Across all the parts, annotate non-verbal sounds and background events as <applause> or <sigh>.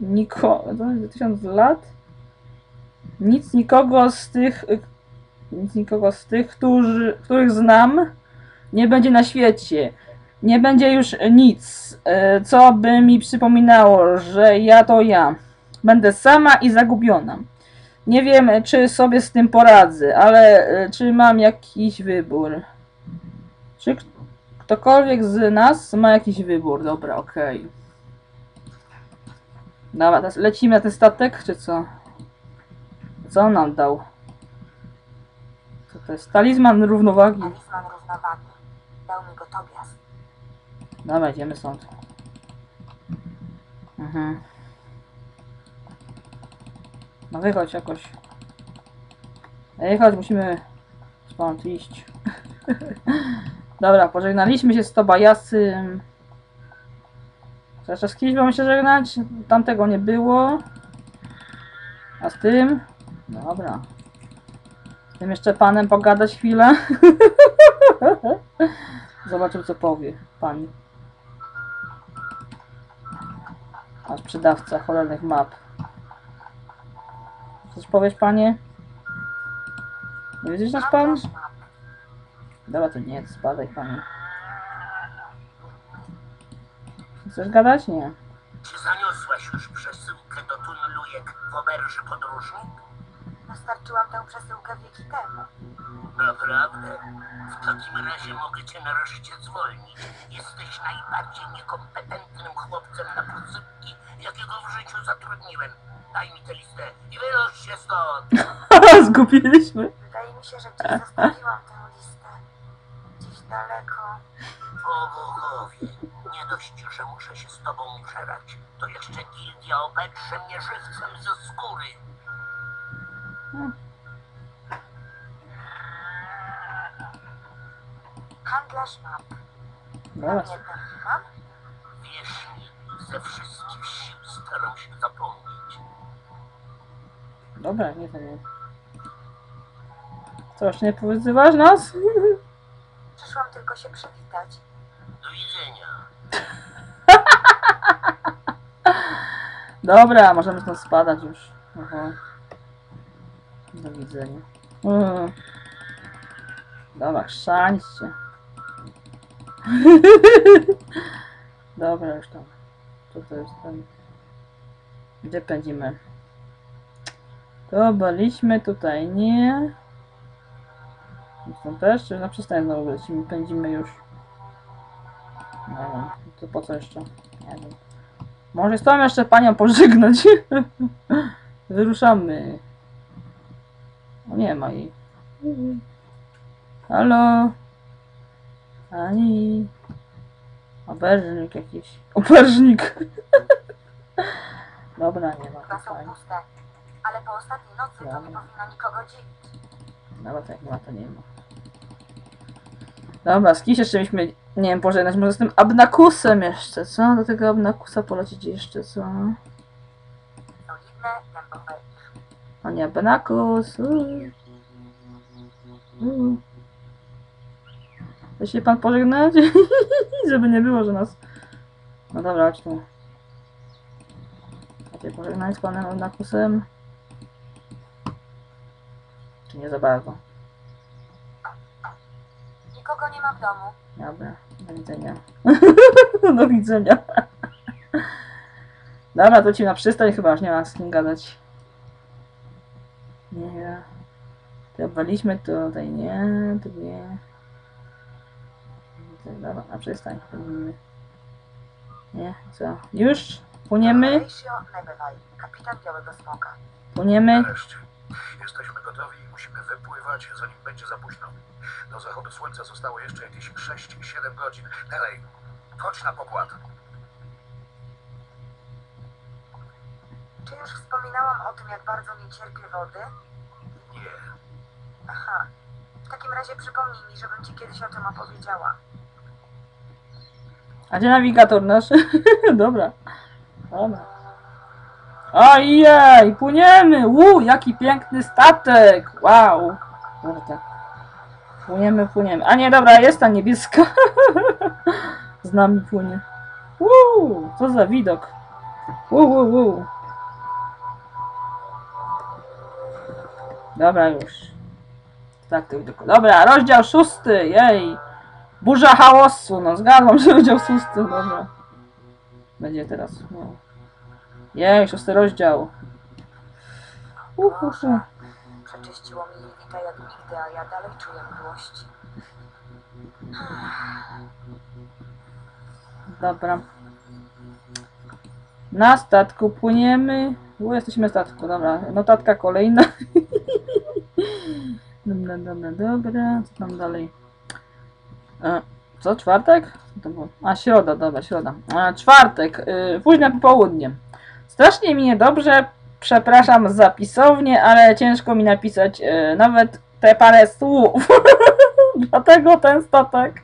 niko... tysiąc lat? Nic nikogo z tych... Nic nikogo z tych, którzy, których znam, nie będzie na świecie. Nie będzie już nic, e, co by mi przypominało, że ja to ja. Będę sama i zagubiona. Nie wiem, czy sobie z tym poradzę, ale e, czy mam jakiś wybór? Czy ktokolwiek z nas ma jakiś wybór? Dobra, okej. Dobra, teraz lecimy na ten statek, czy co? Co on nam dał? Co to jest? Talizman równowagi. Talizman równowagi. Dał mi go Tobias. Dobra, idziemy stąd. Mhm. No wychodź jakoś. Ej, chodź, musimy stąd iść. <laughs> Dobra, pożegnaliśmy się z Tobajasem. Jeszcze z kimś mamy się żegnać? Tamtego nie było. A z tym? Dobra. Z tym jeszcze panem pogadać chwilę. <laughs> Zobaczył co powie pan. A sprzedawca cholernych map. Coś powiesz panie? Nie widzisz nasz pan? Dobra, to nie, spadaj panie. Chcesz gadać? Nie. Czy zaniosłaś już przesyłkę do Tunlujek w oberży podróżnik? Dostarczyłam tę przesyłkę wieki temu. Naprawdę? W takim razie mogę cię nareszcie zwolnić. Jesteś najbardziej niekompetentnym chłopcem na posypki, jakiego w życiu zatrudniłem. Daj mi tę listę i wynoś się stąd! <laughs> Zgubiliśmy. Wydaje mi się, że gdzieś zostawiłam tę listę. Gdzieś daleko. O bogowie, nie dość, że muszę się z tobą przelać, to jeszcze gildia obedrze mnie żywcem ze skóry. Handlarz map. Wierz mi, ze wszystkich sił staram się zapomnieć. Dobra, nie to nie. Co, jeszcze nie powyzywasz nas? Przyszłam tylko się przywitać. Do widzenia. <laughs> Dobra, możemy stąd spadać już. Aha. Do widzenia. Mm. Dobra, chrzaniście. <laughs> Dobra, już tam. Co to jest tam? Gdzie pędzimy? To byliśmy tutaj, nie? Stąd też? Czy na przystań znowu lecimy? Pędzimy już. Nie wiem, to po co jeszcze? Nie wiem. Może z tą jeszcze panią pożegnać. <laughs> Wyruszamy. O nie ma jej. Halo? Ani. Oberżnik jakiś. Oberżnik. <laughs> Dobra, nie ma. Chyba to są fajnie. puste. Ale po ostatniej nocy to nie Dobra. powinno nikogo dziwić. Tak nie ma, to nie ma. Dobra, z kimś jeszcze mieliśmy, nie wiem, pożegnać. Może z tym Abnakusem jeszcze, co? Do tego Abnakusa polecić jeszcze, co? O nie, Abnakus. uuu. Uuu. Chce się pan pożegnać? <laughs> Żeby nie było, że nas... No dobra, chodź tu. Chcecie pożegnać z panem Abnakusem? Czy nie za bardzo? Nikogo nie ma w domu. Dobra, do widzenia. <laughs> do widzenia. Dobra, to ci na przystań chyba już nie ma z kim gadać. Nie. To obwaliśmy tutaj, nie, tu nie. Dobra, na przystań. Nie, co? Już? Płyniemy? Kapitan Białego Smoka. Płyniemy? Nareszcie. Jesteśmy gotowi i musimy wypływać, zanim będzie za późno. Do zachodu słońca zostało jeszcze jakieś 6-7 godzin. Nelej, chodź na pokład. Czy już wspominałam o tym, jak bardzo nie cierpię wody? Nie. Aha. W takim razie przypomnij mi, żebym ci kiedyś o tym opowiedziała. A gdzie nawigator nasz? <laughs> Dobra. Dobra. Ojej, płyniemy! Uu, jaki piękny statek! Wow! Kurde. Płyniemy, płyniemy. A nie, dobra, jest ta niebieska. <laughs> Z nami płynie. Uuu, co za widok. Uu, uu, uu. Dobra, już. Tak, to tylko. Dobra, rozdział szósty, jej. Burza chaosu, no zgadzam, że <laughs> rozdział szósty, dobra. Będzie teraz, no. Jej, szósty rozdział. Boże. Przeczyściło mi Lilita jak nigdy, a ja dalej czuję mdłości. Dobra. Na statku płyniemy. U, jesteśmy na statku, dobra. Notatka kolejna. <laughs> dobra, dobra, dobra. Co tam dalej? E, co, czwartek? Co to było? A, środa, dobra, środa. E, czwartek, y, późne popołudnie. Strasznie mi niedobrze, przepraszam za pisownię, ale ciężko mi napisać e, nawet te parę słów. <laughs> Dlatego ten statek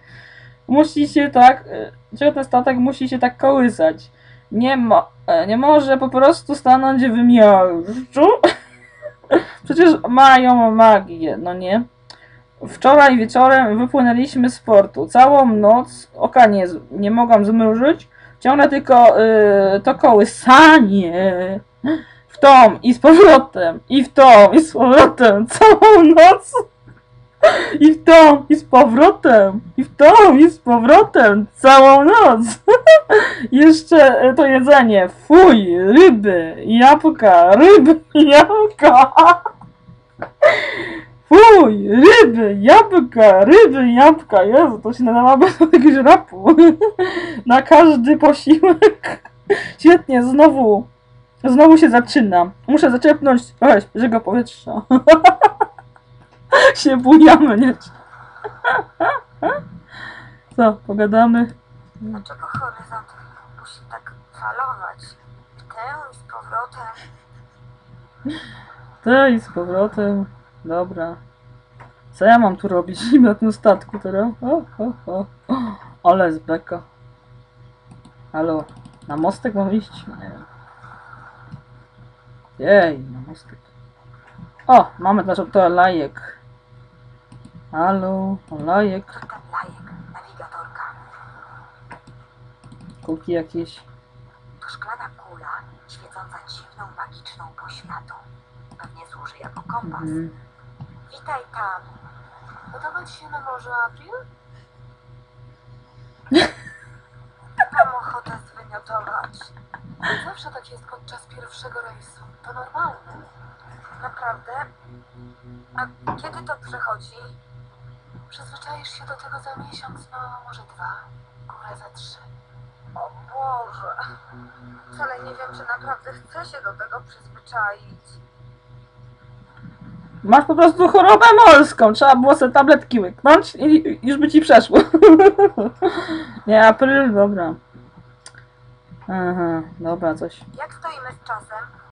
musi się tak, dlaczego ten statek musi się tak kołysać? Nie, mo, e, nie może po prostu stanąć w miażdżu? <laughs> Przecież mają magię, no nie? Wczoraj wieczorem wypłynęliśmy z portu. Całą noc oka nie, nie mogłam zmrużyć. Ciągle tylko y, to kołysanie. W tą i z powrotem. I w tą i z powrotem. Całą noc. I w tą i z powrotem. I w tą i z powrotem. Całą noc. <laughs> Jeszcze e, to jedzenie. Fuj, ryby, jabłka, ryby, <laughs> jabłka. Fuj, ryby, jabłka, ryby, jabłka. Jezu, to się nadawałoby do jakiegoś rapu. Na każdy posiłek. <laughs> Świetnie, znowu. Znowu się zaczyna. Muszę zaczepnąć trochę świeżego powietrza. <laughs> się bujamy, nie? <laughs> Co, pogadamy? Dlaczego horyzont musi tak falować? W tę i z powrotem. Ty i z powrotem. Dobra. Co ja mam tu robić <laughs> na tym statku teraz? O, o, o. Ale z beka. Halo, na mostek mam iść? Nie wiem. Jej, na mostek. O, mamy też to lajek. Halo, lajek. Kuki jakieś. To szklana kula, świecąca dziwną, magiczną poświatą. Pewnie służy jako kompas. Mhm. Witaj tam. Podoba ci się na morzu, April? <laughs> Mam ochotę zwymiotować. Zawsze tak jest podczas pierwszego rejsu. To normalne. Naprawdę? A kiedy to przychodzi? Przyzwyczaisz się do tego za miesiąc, no może dwa, górę za trzy. O Boże. Wcale nie wiem, czy naprawdę chcę się do tego przyzwyczaić. Masz po prostu chorobę morską. Trzeba było sobie tabletki łyknąć i już by ci przeszło. <laughs> Nie, April, dobra. Aha, dobra, coś. Jak stoimy z czasem?